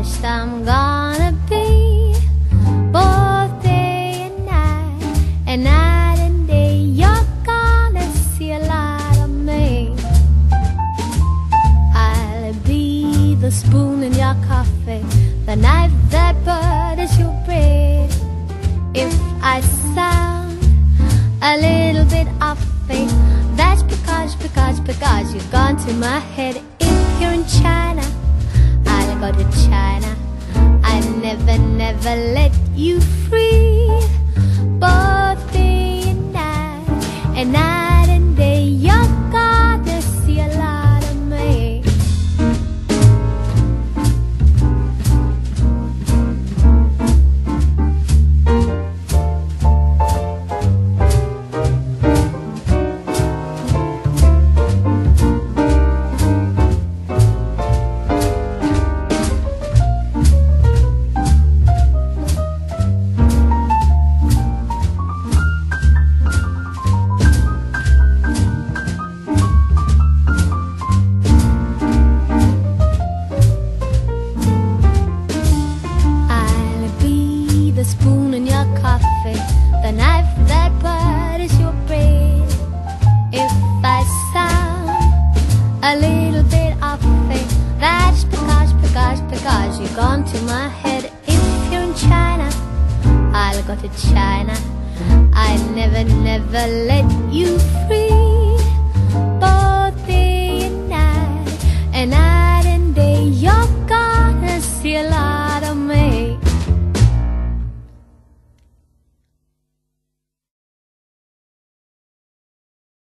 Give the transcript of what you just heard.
best I'm gonna be both day and night. And night and day you're gonna see a lot of me. I'll be the spoon in your coffee the knife that butters your bread if I sound a little bit off that's because because because you've gone to my head. If you're in China never, let you free. A little bit off faith. that's because, because, because you've gone to my head. If you're in China, I'll go to China. I never, never let you